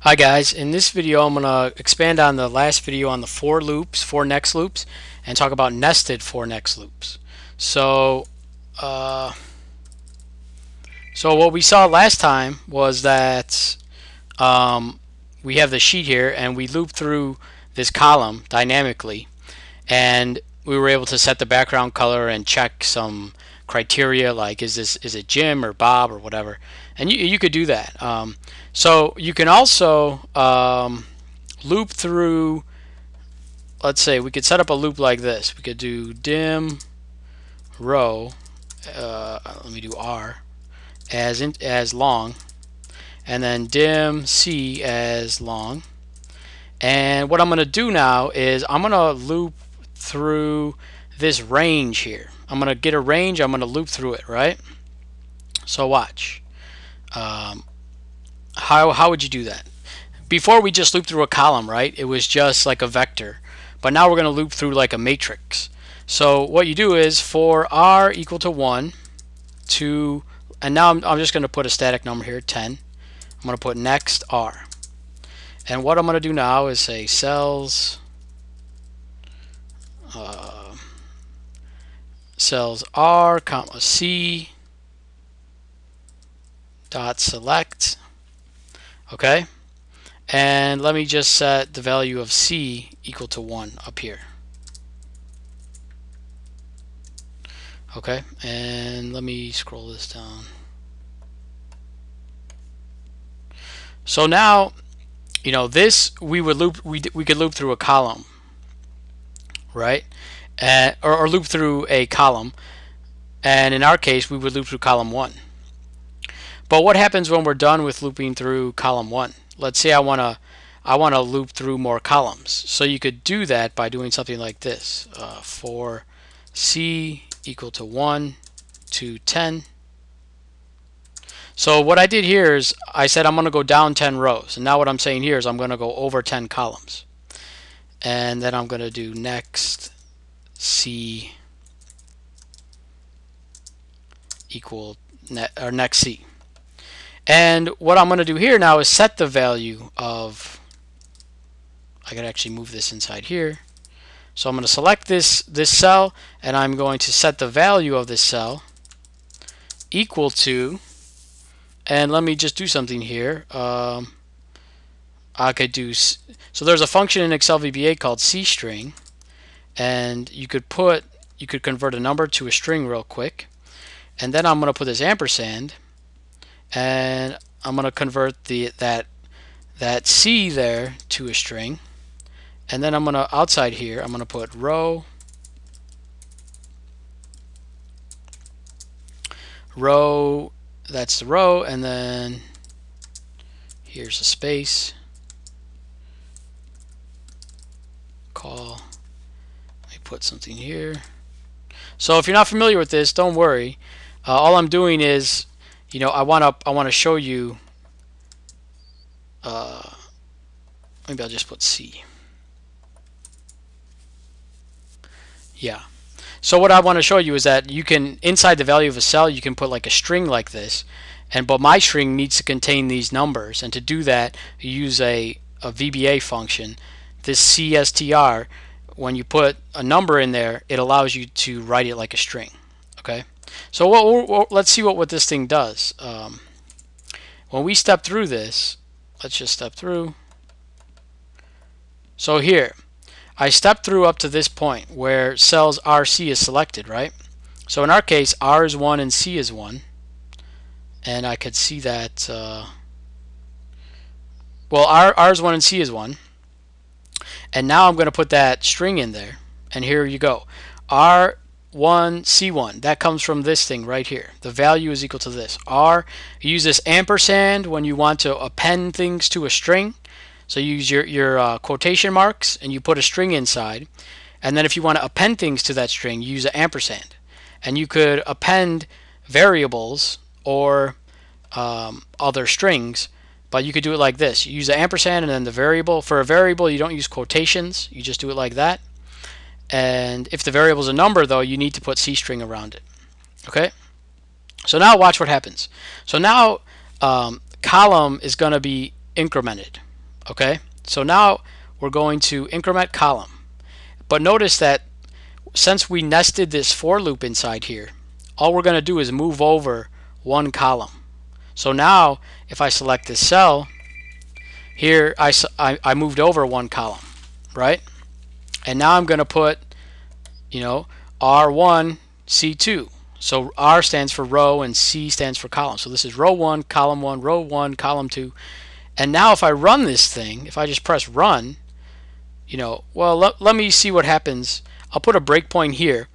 Hi guys, in this video I'm going to expand on the last video on the for loops, for next loops, and talk about nested for next loops. So, uh, so what we saw last time was that um, we have the sheet here and we loop through this column dynamically and we were able to set the background color and check some criteria like is this is it Jim or Bob or whatever and you, you could do that. Um, so you can also um, loop through let's say we could set up a loop like this. We could do dim row uh, let me do R as in, as long and then dim C as long. And what I'm gonna do now is I'm gonna loop through this range here. I'm gonna get a range I'm gonna loop through it right? So watch um, how, how would you do that? Before we just loop through a column right? It was just like a vector. But now we're gonna loop through like a matrix. So what you do is for r equal to 1 to and now I'm, I'm just gonna put a static number here 10 I'm gonna put next r. And what I'm gonna do now is say cells uh, cells R, comma C, dot select. Okay, and let me just set the value of C equal to 1 up here. Okay, and let me scroll this down. So now, you know, this we would loop we we could loop through a column, right? uh, or, or loop through a column. And in our case, we would loop through column 1. But what happens when we're done with looping through column 1? Let's say I want to I want to loop through more columns. So you could do that by doing something like this. Uh, for C equal to 1 to 10. So what I did here is I said I'm going to go down 10 rows. And now what I'm saying here is I'm going to go over 10 columns. And then I'm going to do next C equal net, or next C. And what I'm going to do here now is set the value of, I could actually move this inside here. So I'm going to select this, this cell and I'm going to set the value of this cell equal to, and let me just do something here. Um, I could do, so there's a function in Excel VBA called CString and you could put you could convert a number to a string real quick and then I'm going to put this ampersand and I'm going to convert the that that C there to a string and then I'm going to outside here I'm going to put row row that's the row and then here's a space call I put something here. So if you're not familiar with this, don't worry. Uh, all I'm doing is, you know, I want to I want to show you. Uh, maybe I'll just put C. Yeah. So what I want to show you is that you can inside the value of a cell you can put like a string like this, and but my string needs to contain these numbers, and to do that you use a a VBA function, this CSTR when you put a number in there, it allows you to write it like a string. Okay, so what, let's see what, what this thing does. Um, when we step through this, let's just step through. So here, I step through up to this point where cells RC is selected, right? So in our case, R is 1 and C is 1. And I could see that, uh, well, R, R is 1 and C is 1. And now I'm going to put that string in there. And here you go. R1, C1. That comes from this thing right here. The value is equal to this. R, you use this ampersand when you want to append things to a string. So you use your, your uh, quotation marks and you put a string inside. And then if you want to append things to that string, you use an ampersand. And you could append variables or um, other strings but you could do it like this. You use the ampersand and then the variable. For a variable, you don't use quotations. You just do it like that. And if the variable is a number, though, you need to put C string around it. Okay? So now watch what happens. So now um, column is going to be incremented. Okay, so now we're going to increment column. But notice that since we nested this for loop inside here, all we're going to do is move over one column. So now if I select this cell, here I, I, I moved over one column, right? And now I'm going to put, you know, R1, C2. So R stands for row and C stands for column. So this is row 1, column 1, row 1, column 2. And now if I run this thing, if I just press run, you know, well, let, let me see what happens. I'll put a breakpoint here.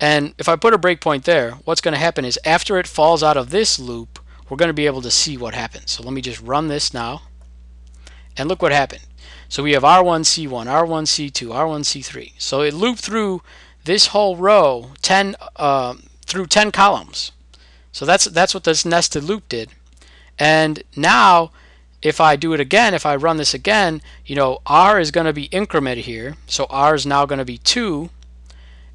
And if I put a breakpoint there, what's going to happen is after it falls out of this loop, we're going to be able to see what happens. So let me just run this now. And look what happened. So we have R1, C1, R1, C2, R1, C3. So it looped through this whole row 10 uh, through 10 columns. So that's that's what this nested loop did. And now if I do it again, if I run this again, you know, R is going to be incremented here. So R is now going to be 2.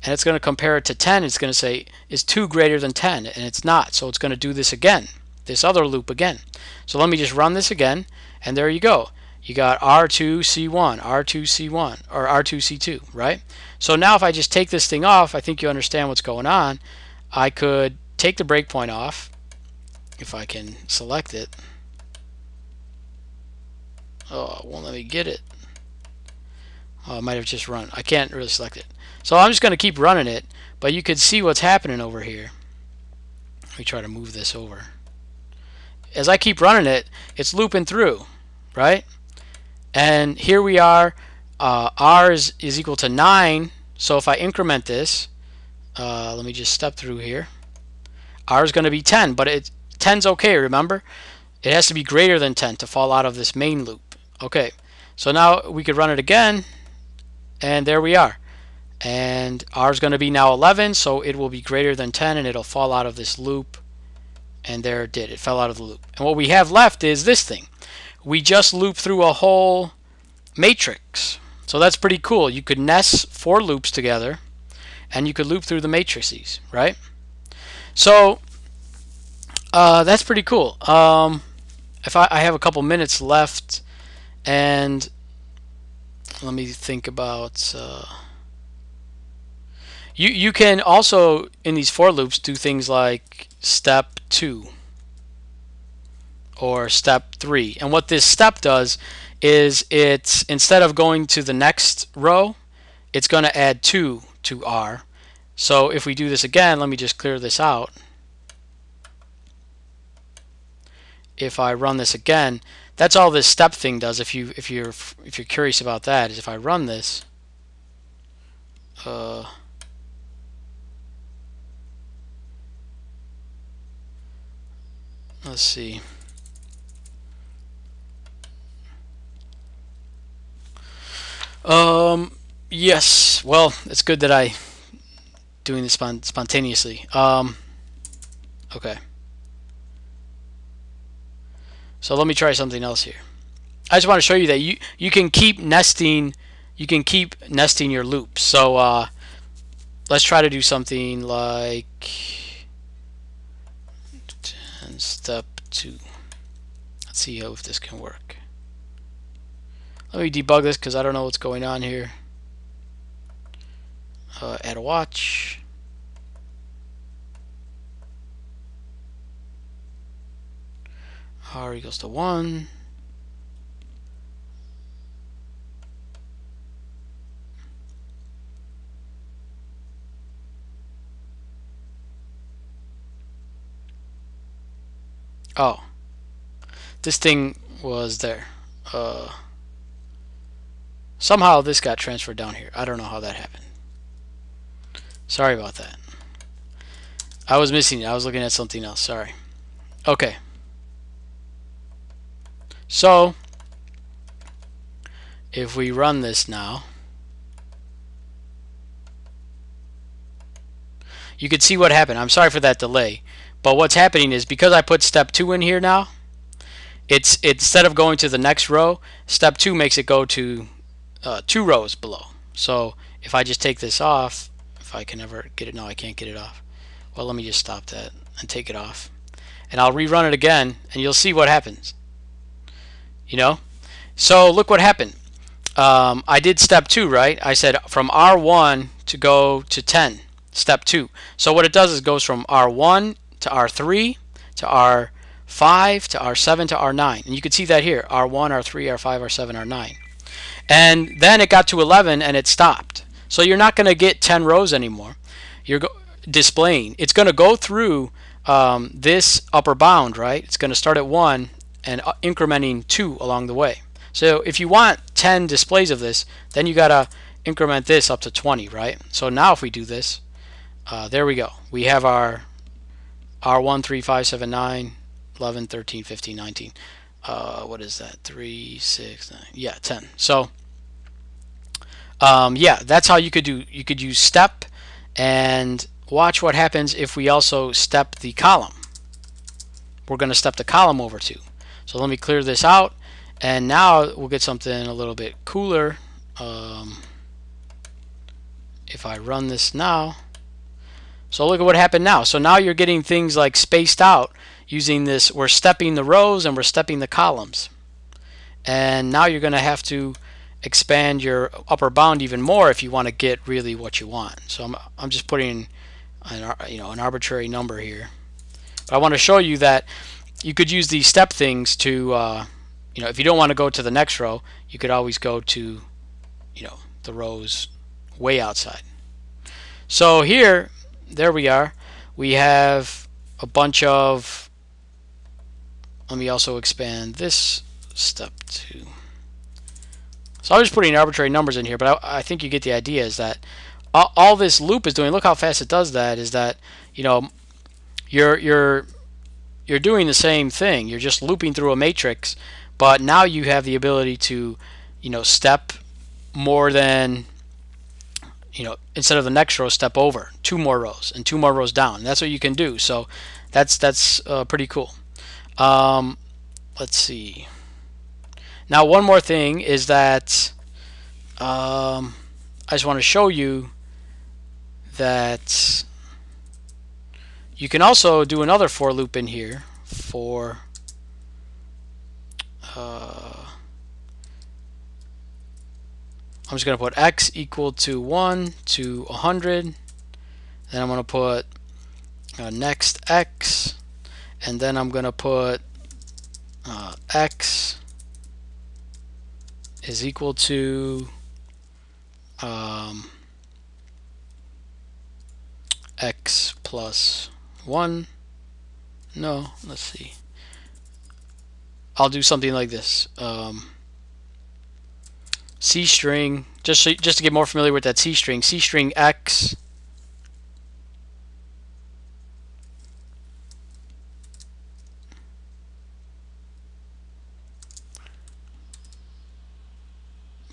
And it's going to compare it to 10. It's going to say, is 2 greater than 10? And it's not. So it's going to do this again, this other loop again. So let me just run this again. And there you go. You got R2C1, R2C1, or R2C2, right? So now if I just take this thing off, I think you understand what's going on. I could take the breakpoint off, if I can select it. Oh, won't let me get it. Oh, I might have just run. I can't really select it. So I'm just going to keep running it, but you could see what's happening over here. Let me try to move this over. As I keep running it, it's looping through, right? And here we are. Uh, R is, is equal to 9. So if I increment this, uh, let me just step through here. R is going to be 10, but it 10's okay, remember? It has to be greater than 10 to fall out of this main loop. Okay, so now we could run it again, and there we are. And R is going to be now 11, so it will be greater than 10, and it'll fall out of this loop. And there it did. It fell out of the loop. And what we have left is this thing. We just loop through a whole matrix. So that's pretty cool. You could nest for loops together, and you could loop through the matrices, right? So uh, that's pretty cool. Um, if I, I have a couple minutes left, and let me think about uh, you you can also in these for loops do things like step 2 or step 3 and what this step does is it's instead of going to the next row it's going to add 2 to R so if we do this again let me just clear this out if I run this again that's all this step thing does. If you if you're if you're curious about that, is if I run this. Uh, let's see. Um. Yes. Well, it's good that I doing this spontaneously. Um. Okay. So let me try something else here. I just want to show you that you, you can keep nesting you can keep nesting your loops. So uh, let's try to do something like step two. Let's see how if this can work. Let me debug this because I don't know what's going on here. Uh, add a watch. r equals to 1. Oh, this thing was there. Uh, somehow this got transferred down here. I don't know how that happened. Sorry about that. I was missing it. I was looking at something else. Sorry. Okay. So, if we run this now, you can see what happened. I'm sorry for that delay. But what's happening is because I put step 2 in here now, it's instead of going to the next row, step 2 makes it go to uh, two rows below. So if I just take this off, if I can ever get it, no I can't get it off. Well let me just stop that and take it off. And I'll rerun it again and you'll see what happens You know? So look what happened. Um, I did step two, right? I said from R1 to go to 10, step two. So what it does is it goes from R1 to R3 to R5 to R7 to R9. And you can see that here, R1, R3, R5, R7, R9. And then it got to 11 and it stopped. So you're not going to get 10 rows anymore. You're displaying. It's going to go through um, this upper bound, right? It's going to start at 1 and uh, incrementing 2 along the way. So if you want 10 displays of this, then you got to increment this up to 20, right? So now if we do this, uh, there we go. We have our R1, 3, 5, 7, 9, 11, 13, 15, 19. Uh, what is that? 3, 6, 9. Yeah, 10. So um, yeah, that's how you could do. You could use step and watch what happens if we also step the column. We're going to step the column over too. So let me clear this out and now we'll get something a little bit cooler. Um, if I run this now. So look at what happened now. So now you're getting things like spaced out using this. We're stepping the rows and we're stepping the columns. And now you're going to have to expand your upper bound even more if you want to get really what you want. So I'm, I'm just putting an, you know, an arbitrary number here. But I want to show you that you could use these step things to, uh, you know, if you don't want to go to the next row, you could always go to, you know, the rows way outside. So here, there we are. We have a bunch of, let me also expand this step to so I'm just putting arbitrary numbers in here, but I, I think you get the idea is that all, all, this loop is doing, look how fast it does that, is that, you know, you're, you're, you're doing the same thing. You're just looping through a matrix, but now you have the ability to, you know, step more than, you know, instead of the next row, step over two more rows and two more rows down. That's what you can do. So that's, that's uh, pretty cool. Um, let's see. Now, one more thing is that um, I just want to show you that you can also do another for loop in here for uh, I'm just going to put x equal to 1 to 100 then I'm going to put uh, next x. And then I'm going to put uh, x is equal to um, x plus 1. No, let's see. I'll do something like this. Um, C string, just so, just to get more familiar with that C string, C string x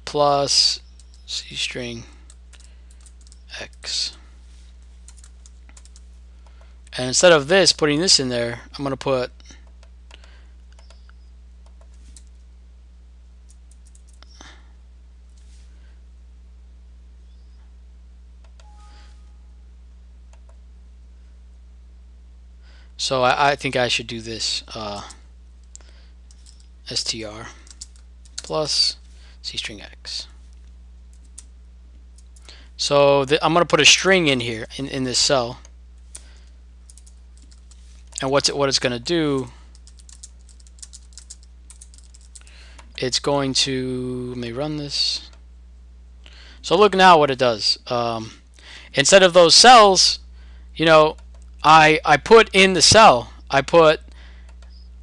plus C string X. And instead of this, putting this in there, I'm going to put So I, I, think I should do this uh, str plus C string X. So I'm going to put a string in here in, in this cell. And what's it, what it's going to do, it's going to, let me run this. So look now what it does. Um, instead of those cells, you know, I, I put in the cell, I put,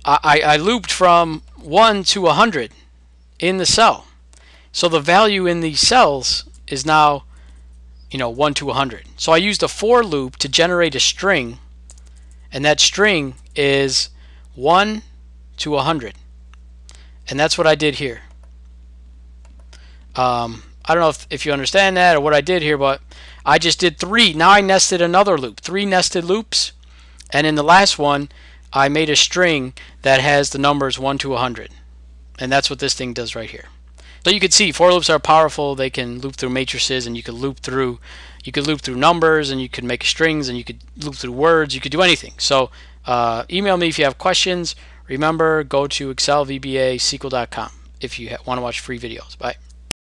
I, I looped from 1 to 100 in the cell. So the value in these cells is now, you know, 1 to 100. So I used a for loop to generate a string, and that string is 1 to 100. And that's what I did here. Um, I don't know if, if you understand that or what I did here, but I just did three. Now I nested another loop, three nested loops. And in the last one, I made a string that has the numbers 1 to 100. And that's what this thing does right here. So you can see for loops are powerful. They can loop through matrices and you can loop through you could loop through numbers and you could make strings and you could loop through words. You could do anything. So uh, email me if you have questions. Remember, go to excelvbasql.com if you want to watch free videos. Bye.